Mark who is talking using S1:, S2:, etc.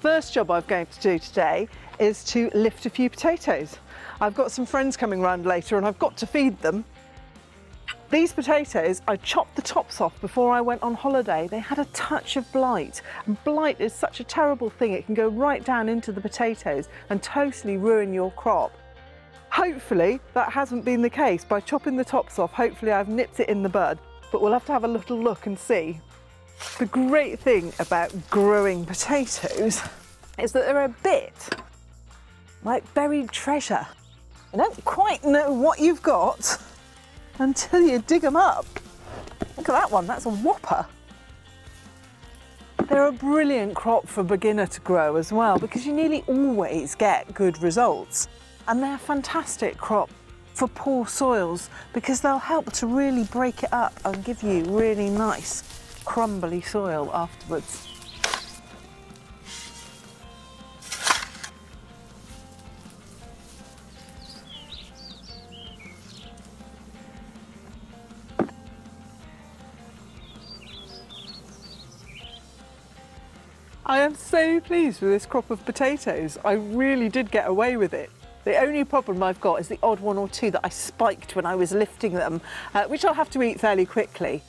S1: first job I'm going to do today is to lift a few potatoes. I've got some friends coming round later and I've got to feed them. These potatoes, I chopped the tops off before I went on holiday. They had a touch of blight. And blight is such a terrible thing. It can go right down into the potatoes and totally ruin your crop. Hopefully that hasn't been the case. By chopping the tops off, hopefully I've nipped it in the bud, but we'll have to have a little look and see. The great thing about growing potatoes is that they're a bit like buried treasure. You don't quite know what you've got until you dig them up. Look at that one, that's a whopper. They're a brilliant crop for a beginner to grow as well because you nearly always get good results. And they're a fantastic crop for poor soils because they'll help to really break it up and give you really nice crumbly soil afterwards. I am so pleased with this crop of potatoes. I really did get away with it. The only problem I've got is the odd one or two that I spiked when I was lifting them, uh, which I'll have to eat fairly quickly.